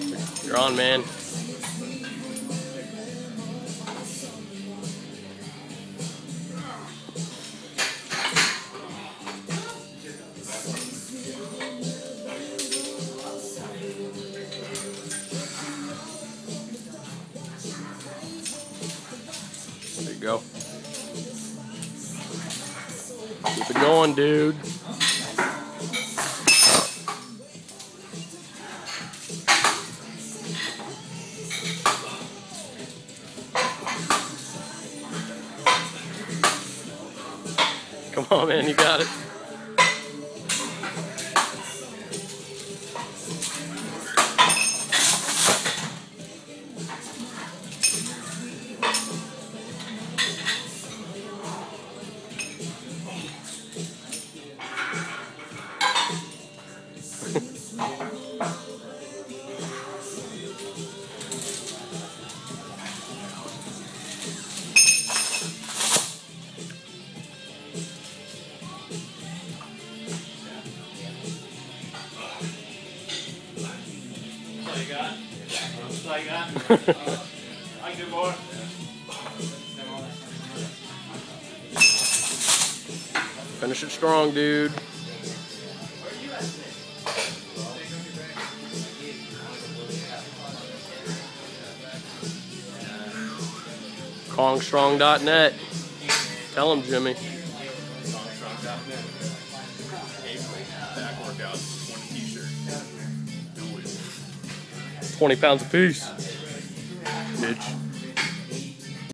You're on, man. There you go. Keep it going, dude. Come on, man, you got it. That's all you got? That's all you got? I can do more. Finish it strong, dude. Kongstrong.net. Tell him, Jimmy. Back workouts, 20 pounds apiece. Bitch.